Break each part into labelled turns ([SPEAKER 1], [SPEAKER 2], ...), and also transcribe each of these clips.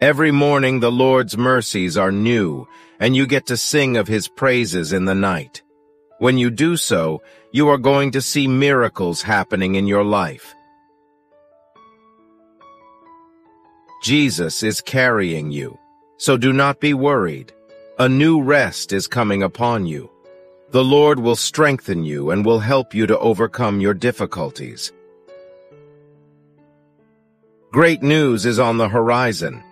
[SPEAKER 1] Every morning the Lord's mercies are new, and you get to sing of his praises in the night. When you do so, you are going to see miracles happening in your life. Jesus is carrying you, so do not be worried. A new rest is coming upon you. The Lord will strengthen you and will help you to overcome your difficulties. Great news is on the horizon.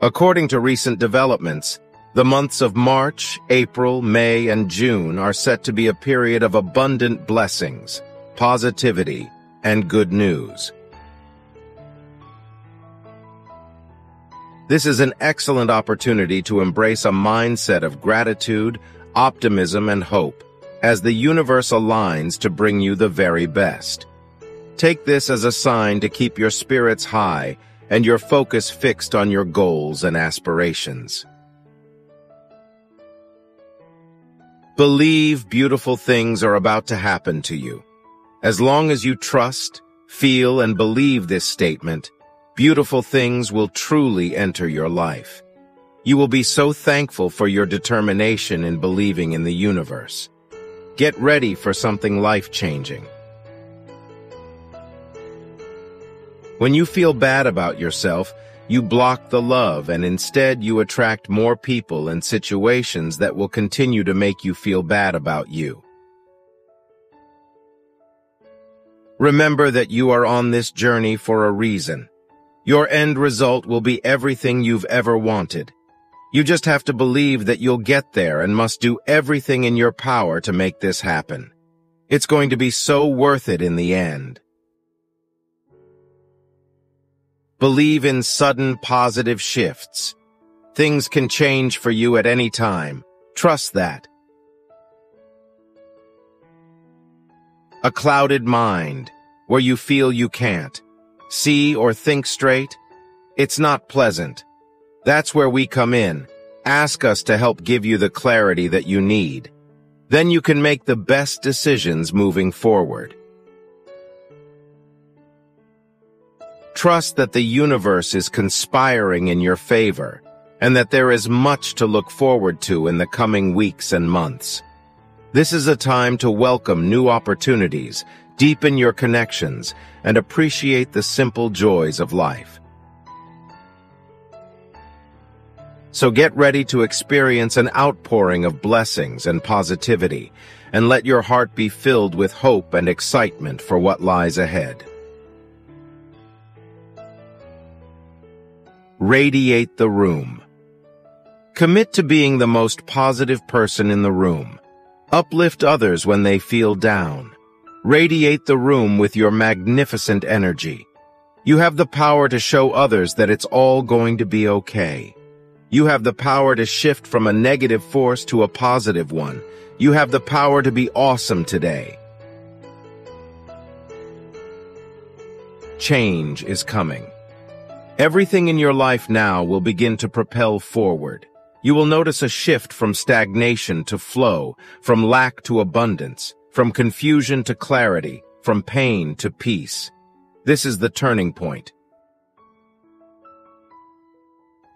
[SPEAKER 1] According to recent developments, the months of March, April, May, and June are set to be a period of abundant blessings, positivity, and good news. This is an excellent opportunity to embrace a mindset of gratitude, optimism, and hope as the universe aligns to bring you the very best. Take this as a sign to keep your spirits high and your focus fixed on your goals and aspirations. Believe beautiful things are about to happen to you. As long as you trust, feel, and believe this statement, beautiful things will truly enter your life. You will be so thankful for your determination in believing in the universe. Get ready for something life-changing. When you feel bad about yourself, you block the love and instead you attract more people and situations that will continue to make you feel bad about you. Remember that you are on this journey for a reason. Your end result will be everything you've ever wanted. You just have to believe that you'll get there and must do everything in your power to make this happen. It's going to be so worth it in the end. Believe in sudden positive shifts. Things can change for you at any time. Trust that. A clouded mind, where you feel you can't. See or think straight? It's not pleasant. That's where we come in. Ask us to help give you the clarity that you need. Then you can make the best decisions moving forward. Trust that the universe is conspiring in your favor, and that there is much to look forward to in the coming weeks and months. This is a time to welcome new opportunities, deepen your connections, and appreciate the simple joys of life. So get ready to experience an outpouring of blessings and positivity, and let your heart be filled with hope and excitement for what lies ahead. Radiate the room. Commit to being the most positive person in the room. Uplift others when they feel down. Radiate the room with your magnificent energy. You have the power to show others that it's all going to be okay. You have the power to shift from a negative force to a positive one. You have the power to be awesome today. Change is coming. Everything in your life now will begin to propel forward. You will notice a shift from stagnation to flow, from lack to abundance, from confusion to clarity, from pain to peace. This is the turning point.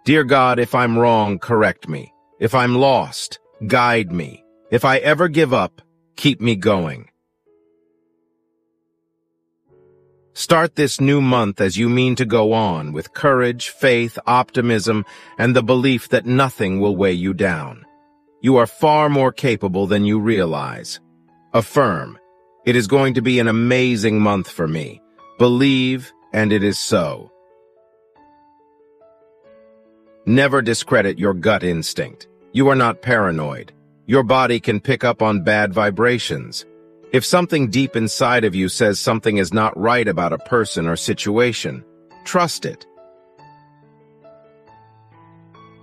[SPEAKER 1] Dear God, if I'm wrong, correct me. If I'm lost, guide me. If I ever give up, keep me going. Start this new month as you mean to go on with courage, faith, optimism, and the belief that nothing will weigh you down. You are far more capable than you realize. Affirm, it is going to be an amazing month for me. Believe, and it is so. Never discredit your gut instinct. You are not paranoid. Your body can pick up on bad vibrations. If something deep inside of you says something is not right about a person or situation, trust it.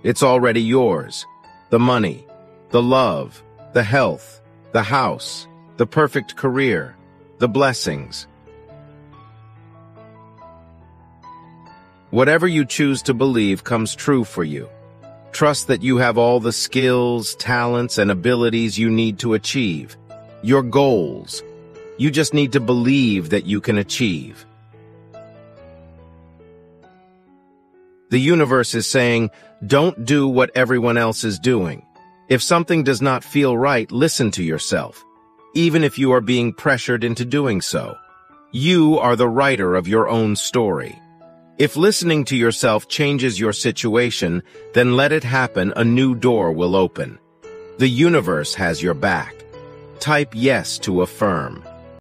[SPEAKER 1] It's already yours. The money, the love, the health, the house, the perfect career, the blessings. Whatever you choose to believe comes true for you. Trust that you have all the skills, talents, and abilities you need to achieve your goals. You just need to believe that you can achieve. The universe is saying, don't do what everyone else is doing. If something does not feel right, listen to yourself, even if you are being pressured into doing so. You are the writer of your own story. If listening to yourself changes your situation, then let it happen, a new door will open. The universe has your back. Type yes to affirm.